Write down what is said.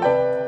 Bye.